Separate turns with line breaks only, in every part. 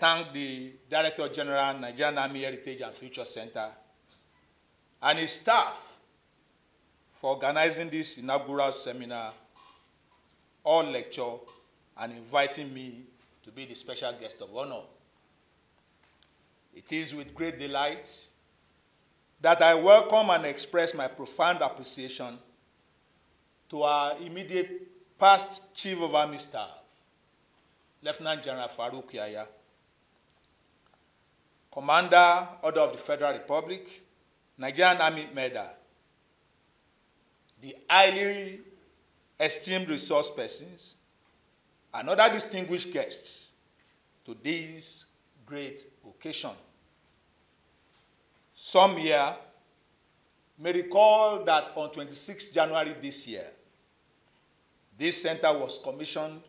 thank the Director General, Nigerian Army Heritage and Future Center, and his staff for organizing this inaugural seminar or lecture and inviting me to be the special guest of honor. It is with great delight that I welcome and express my profound appreciation to our immediate past Chief of Army Staff, Lieutenant General Farouk Yahya, Commander, Order of the Federal Republic, Nigerian Army Medal, the highly esteemed resource persons, and other distinguished guests to this great occasion. Some here may recall that on 26 January this year, this center was commissioned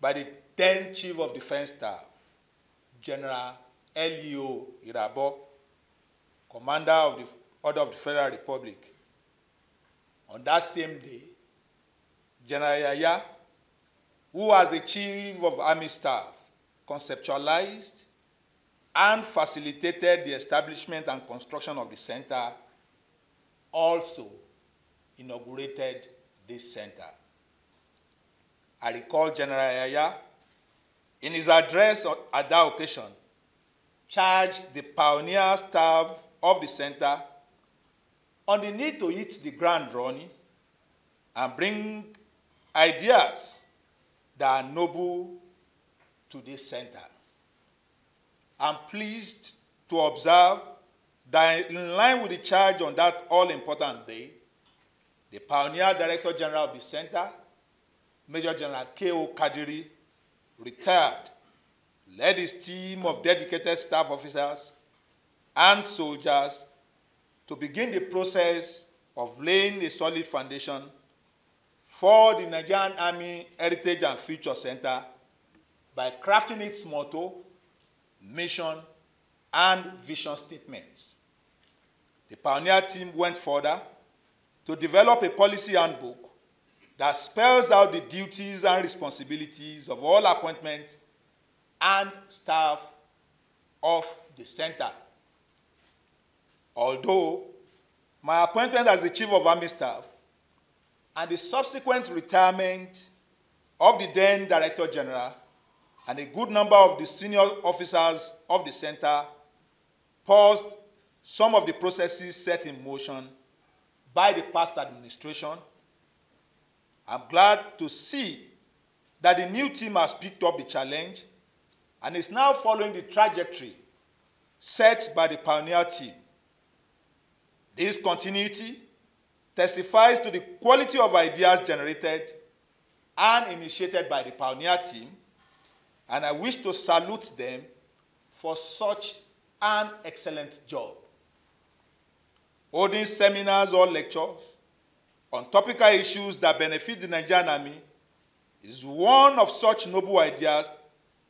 by the then Chief of Defense Staff, General L.E.O. Irabo, Commander of the Order of the Federal Republic. On that same day, General Yahya, who was the Chief of Army Staff, conceptualized and facilitated the establishment and construction of the center, also inaugurated this center. I recall General Yahya, in his address at that occasion, charged the pioneer staff of the center on the need to hit the ground running and bring ideas that are noble to this center. I'm pleased to observe that in line with the charge on that all-important day, the pioneer director general of the center, Major General K.O. Kadiri, retired, led his team of dedicated staff officers and soldiers to begin the process of laying a solid foundation for the Nigerian Army Heritage and Future Center by crafting its motto, mission, and vision statements. The pioneer team went further to develop a policy handbook that spells out the duties and responsibilities of all appointments and staff of the center. Although my appointment as the Chief of Army Staff and the subsequent retirement of the then Director General and a good number of the senior officers of the center paused some of the processes set in motion by the past administration I'm glad to see that the new team has picked up the challenge and is now following the trajectory set by the pioneer team. This continuity testifies to the quality of ideas generated and initiated by the pioneer team, and I wish to salute them for such an excellent job. Holding seminars or lectures on topical issues that benefit the Nigerian Army is one of such noble ideas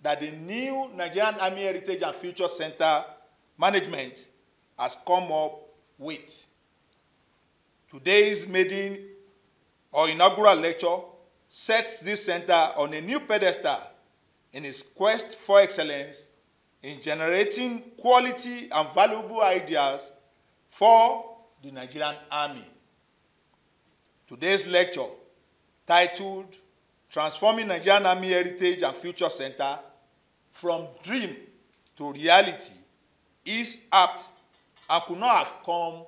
that the new Nigerian Army Heritage and Future Center management has come up with. Today's maiden or inaugural lecture sets this center on a new pedestal in its quest for excellence in generating quality and valuable ideas for the Nigerian Army. Today's lecture, titled Transforming Nigerian Army Heritage and Future Center from Dream to Reality, is apt and could not have come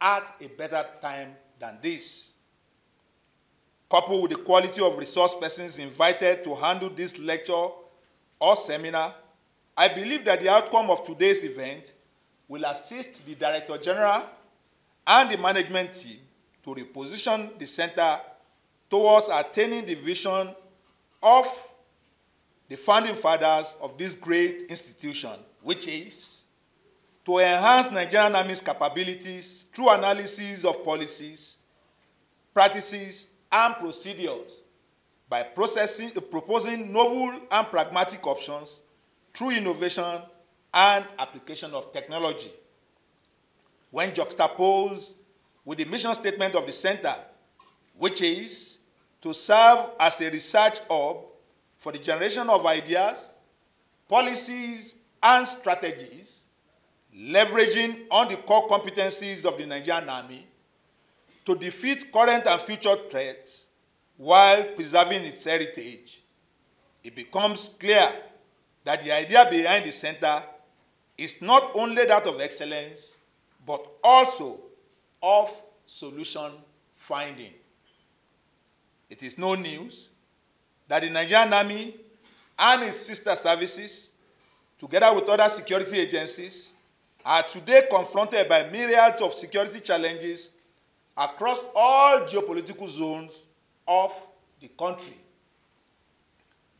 at a better time than this. Coupled with the quality of resource persons invited to handle this lecture or seminar, I believe that the outcome of today's event will assist the Director General and the management team to reposition the center towards attaining the vision of the founding fathers of this great institution, which is to enhance Nigerian Army's capabilities through analysis of policies, practices, and procedures by processing, proposing novel and pragmatic options through innovation and application of technology. When juxtaposed with the mission statement of the center, which is to serve as a research hub for the generation of ideas, policies, and strategies, leveraging on the core competencies of the Nigerian Army to defeat current and future threats while preserving its heritage, it becomes clear that the idea behind the center is not only that of excellence, but also of solution finding. It is no news that the Nigerian Army and its sister services, together with other security agencies, are today confronted by myriads of security challenges across all geopolitical zones of the country.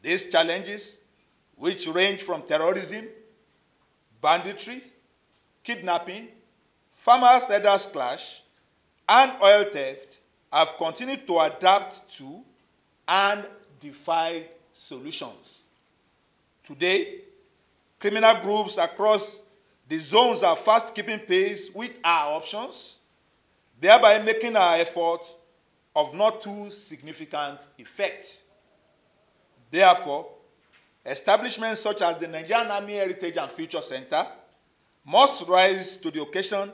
These challenges, which range from terrorism, banditry, kidnapping, farmers-herders clash, and oil theft, have continued to adapt to and defy solutions. Today, criminal groups across the zones are fast keeping pace with our options, thereby making our efforts of not too significant effect. Therefore, establishments such as the Nigerian Army Heritage and Future Center must rise to the occasion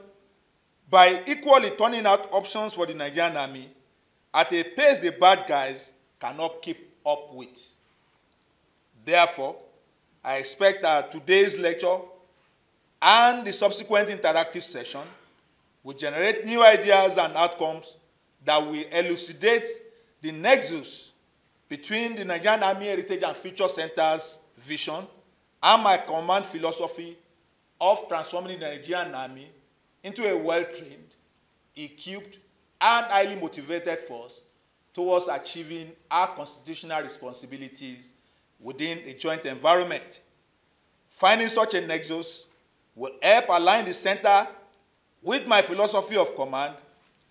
by equally turning out options for the Nigerian Army at a pace the bad guys cannot keep up with. Therefore, I expect that today's lecture and the subsequent interactive session will generate new ideas and outcomes that will elucidate the nexus between the Nigerian Army Heritage and Future Center's vision and my command philosophy of transforming the Nigerian Army into a well-trained, equipped, and highly motivated force towards achieving our constitutional responsibilities within the joint environment. Finding such a nexus will help align the center with my philosophy of command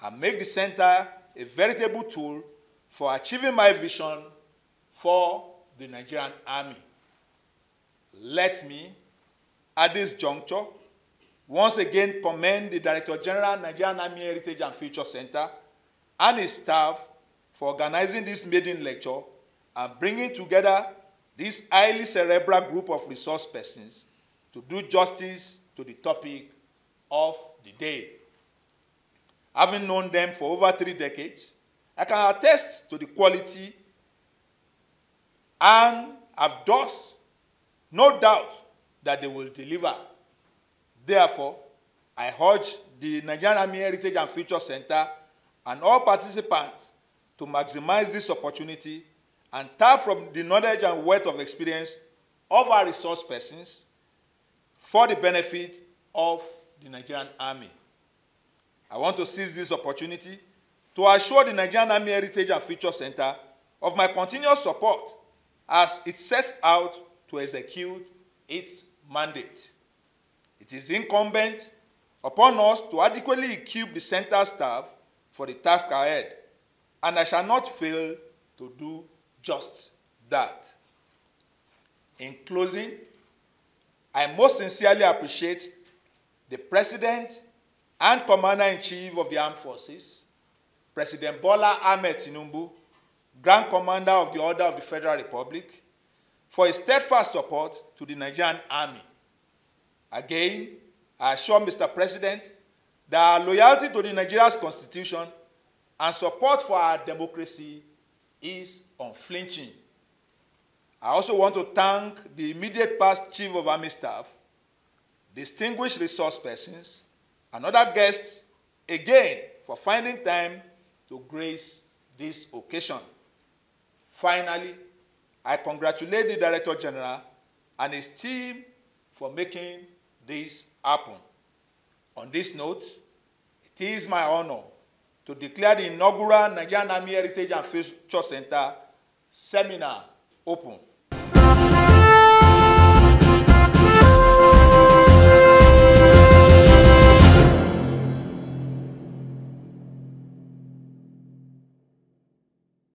and make the center a veritable tool for achieving my vision for the Nigerian Army. Let me, at this juncture, once again commend the Director General, Nigerian Army Heritage and Future Center, and his staff for organizing this maiden lecture and bringing together this highly cerebral group of resource persons to do justice to the topic of the day. Having known them for over three decades, I can attest to the quality and have thus no doubt that they will deliver. Therefore, I urge the Nigerian Army Heritage and Future Center and all participants to maximize this opportunity and tap from the knowledge and wealth of experience of our resource persons for the benefit of the Nigerian Army. I want to seize this opportunity to assure the Nigerian Army Heritage and Future Center of my continuous support as it sets out to execute its mandate. It is incumbent upon us to adequately equip the center staff for the task ahead, and I shall not fail to do just that. In closing, I most sincerely appreciate the President and Commander-in-Chief of the Armed Forces, President Bola Ahmed Tinubu, Grand Commander of the Order of the Federal Republic, for his steadfast support to the Nigerian Army. Again, I assure Mr. President that our loyalty to the Nigeria's Constitution and support for our democracy is unflinching. I also want to thank the immediate past Chief of Army Staff, distinguished resource persons, and other guests again for finding time to grace this occasion. Finally, I congratulate the Director General and his team for making this happen. On this note, it is my honor to declare the inaugural Nigerian Army Heritage and Future Center seminar open.